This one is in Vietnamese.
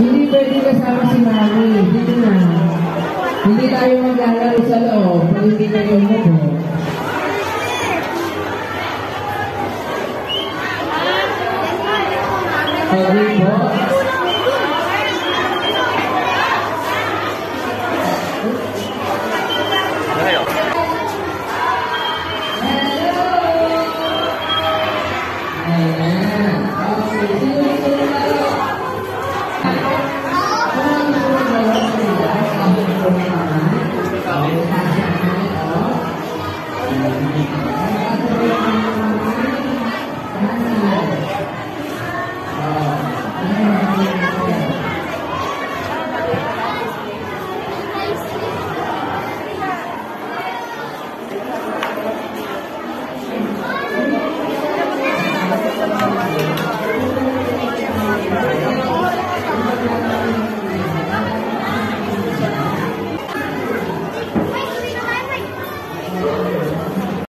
Hindi pwede kasama si mami. Dito na. Hindi tayo maglalaro sa loob kung hindi kayo mabuo. Sorry po. Ayan. Okay.